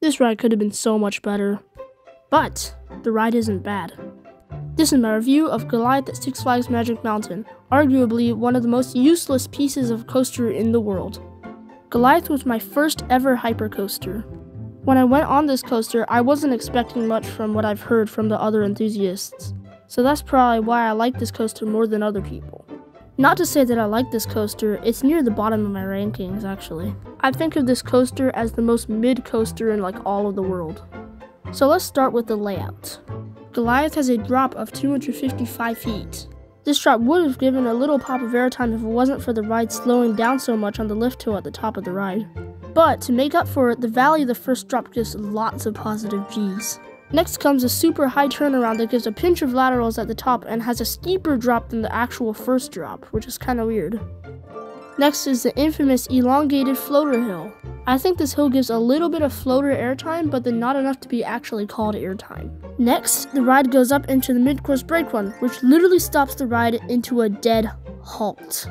This ride could have been so much better. But the ride isn't bad. This is my review of Goliath at Six Flags Magic Mountain, arguably one of the most useless pieces of coaster in the world. Goliath was my first ever hypercoaster. When I went on this coaster, I wasn't expecting much from what I've heard from the other enthusiasts, so that's probably why I like this coaster more than other people. Not to say that I like this coaster, it's near the bottom of my rankings actually. I think of this coaster as the most mid coaster in like all of the world. So let's start with the layout. Goliath has a drop of 255 feet. This drop would have given a little pop of airtime if it wasn't for the ride slowing down so much on the lift hill at the top of the ride. But to make up for it, the valley of the first drop gives lots of positive G's. Next comes a super high turnaround that gives a pinch of laterals at the top and has a steeper drop than the actual first drop, which is kinda weird. Next is the infamous elongated floater hill. I think this hill gives a little bit of floater airtime, but then not enough to be actually called airtime. Next, the ride goes up into the mid-course brake run, which literally stops the ride into a dead halt.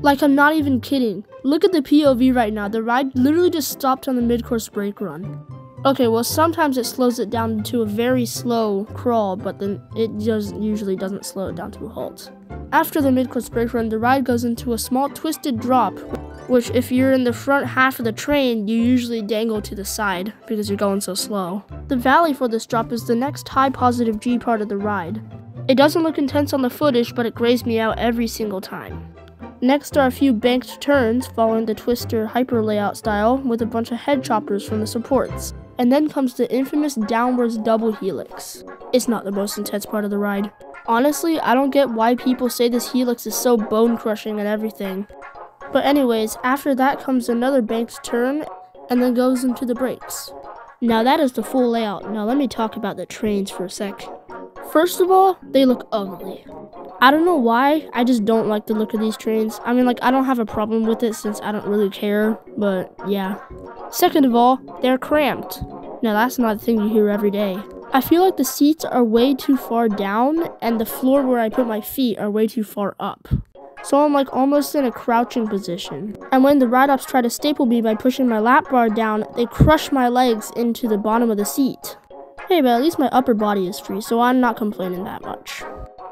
Like I'm not even kidding. Look at the POV right now. The ride literally just stopped on the mid-course brake run. Okay, well sometimes it slows it down to a very slow crawl, but then it just usually doesn't slow it down to a halt. After the mid-course brake run, the ride goes into a small twisted drop, which if you're in the front half of the train, you usually dangle to the side because you're going so slow. The valley for this drop is the next high positive G part of the ride. It doesn't look intense on the footage, but it grays me out every single time. Next are a few banked turns following the Twister hyper layout style with a bunch of head choppers from the supports. And then comes the infamous downwards double helix. It's not the most intense part of the ride. Honestly, I don't get why people say this helix is so bone crushing and everything. But anyways, after that comes another banked turn and then goes into the brakes. Now that is the full layout. Now let me talk about the trains for a sec. First of all, they look ugly. I don't know why, I just don't like the look of these trains. I mean, like, I don't have a problem with it since I don't really care, but yeah. Second of all, they're cramped. Now, that's not a thing you hear every day. I feel like the seats are way too far down, and the floor where I put my feet are way too far up. So I'm like almost in a crouching position. And when the ride ops try to staple me by pushing my lap bar down, they crush my legs into the bottom of the seat. Hey, but at least my upper body is free, so I'm not complaining that much.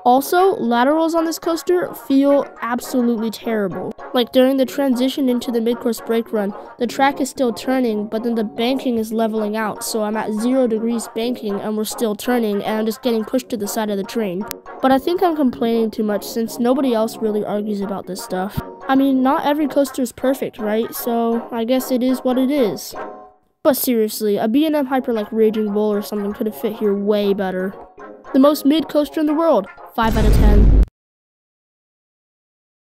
Also, laterals on this coaster feel absolutely terrible. Like during the transition into the mid-course brake run, the track is still turning, but then the banking is leveling out, so I'm at zero degrees banking and we're still turning, and I'm just getting pushed to the side of the train. But I think I'm complaining too much since nobody else really argues about this stuff. I mean, not every coaster is perfect, right? So I guess it is what it is. But seriously, a B&M Hyper like Raging Bull or something could have fit here way better. The most mid coaster in the world, 5 out of 10.